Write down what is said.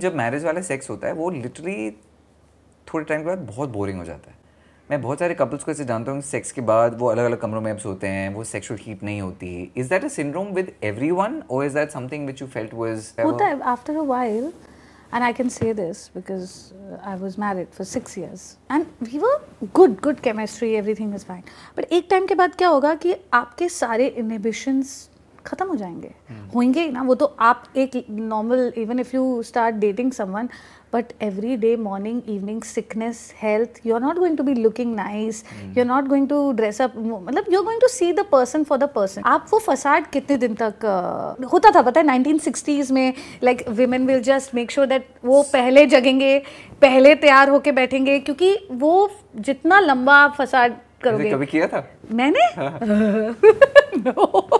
जब मैरिज वाला सेक्स होता है वो लिटरली थोड़े टाइम के बाद बहुत बोरिंग हो जाता है। मैं बहुत सारे कपल्स को ऐसे जानता हूँ सेक्स के बाद वो अलग अलग कमरों में सोते हैं वो सेक्सुअल हीट नहीं होती। Is that a syndrome with everyone और is that something which you felt was होता है। After a while and I can say this because uh, I was married for six years and we were good, good chemistry, everything was fine. But एक time के बाद क्या होगा कि आपके सारे inhibitions खत्म हो जाएँगे. होंगे ही ना वो तो आप एक normal even if you start dating someone but every day morning evening sickness health you are not going to be looking nice you are not going to dress up मतलब you are going to see the person for the person आप वो facade कितने दिन तक uh, होता था पता है नाइनटीन सिक्सटीज में like women will just make sure that वो पहले जगेंगे पहले तैयार होके बैठेंगे क्योंकि वो जितना लंबा फसाड करोगे। कभी किया था? मैंने? no.